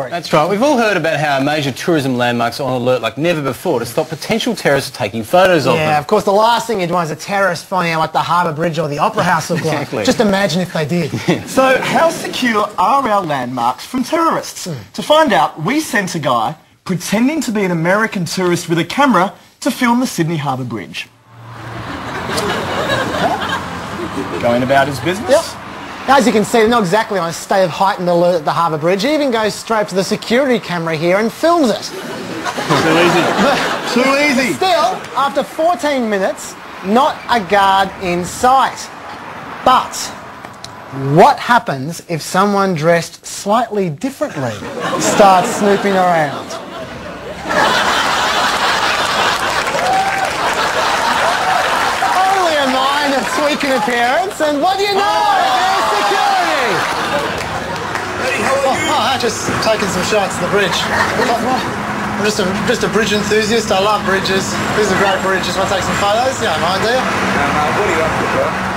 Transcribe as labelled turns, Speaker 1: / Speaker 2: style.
Speaker 1: That's right. We've all heard about how major tourism landmarks are on alert like never before to stop potential terrorists taking photos of
Speaker 2: Yeah,
Speaker 1: them.
Speaker 2: of course, the last thing you'd want is a terrorist finding out what the Harbour Bridge or the Opera House look like.
Speaker 1: Exactly.
Speaker 2: Just imagine if they did.
Speaker 3: So how secure are our landmarks from terrorists? Hmm. To find out, we sent a guy pretending to be an American tourist with a camera to film the Sydney Harbour Bridge. Going about his business?
Speaker 2: Yep. As you can see, they're not exactly on a state of heightened alert at the Harbour Bridge. He even goes straight to the security camera here and films it.
Speaker 3: Too easy. Too easy.
Speaker 2: Still, after 14 minutes, not a guard in sight. But what happens if someone dressed slightly differently starts snooping around? Only a tweak in appearance, and what do you know? Oh. There's security!
Speaker 4: Oh, just taking some shots of the bridge. I'm just a, just a bridge enthusiast. I love bridges. These are great bridges. Want to take some photos? Yeah, mind, do you?
Speaker 5: what are you up to, bro?